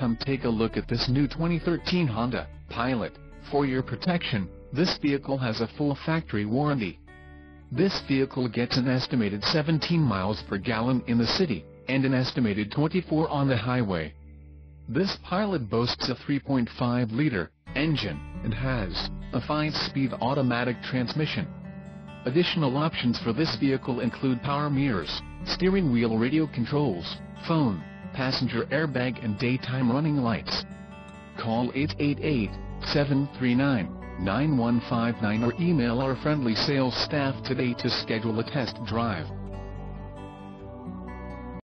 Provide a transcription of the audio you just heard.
Come take a look at this new 2013 Honda Pilot. For your protection, this vehicle has a full factory warranty. This vehicle gets an estimated 17 miles per gallon in the city, and an estimated 24 on the highway. This Pilot boasts a 3.5-liter engine, and has a 5-speed automatic transmission. Additional options for this vehicle include power mirrors, steering wheel radio controls, phone, passenger airbag and daytime running lights. Call 888-739-9159 or email our friendly sales staff today to schedule a test drive.